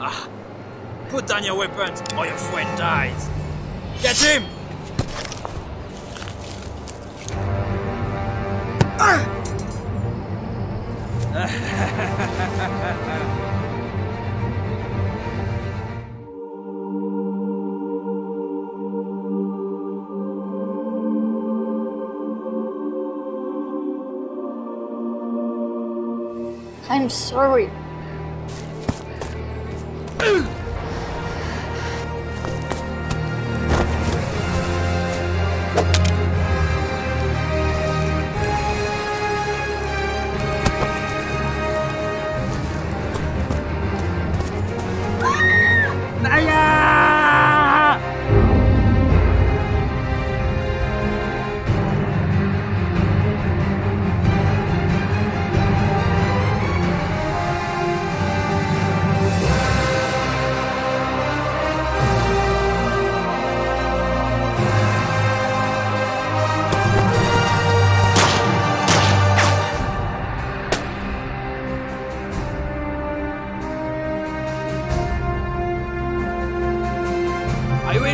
ah, put down your weapons or your friend dies. Get him! I'm sorry.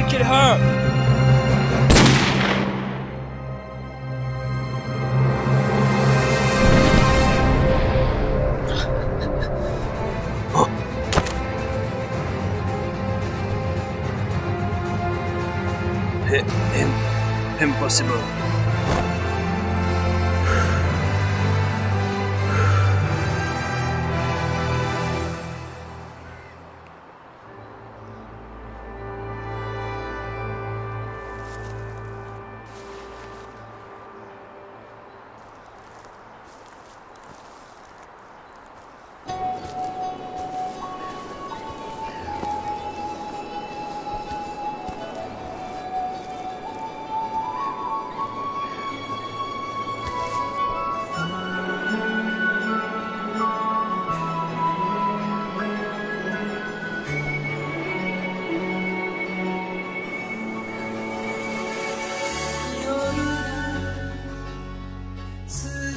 I will kill her! Impossible.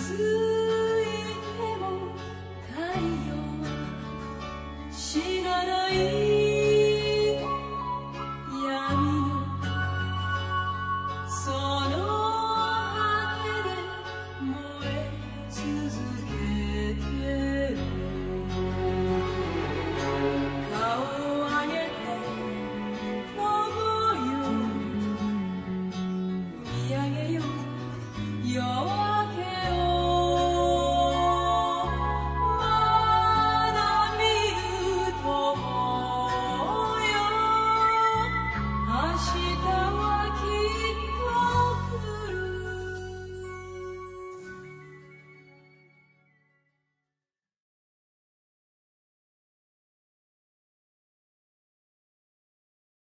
to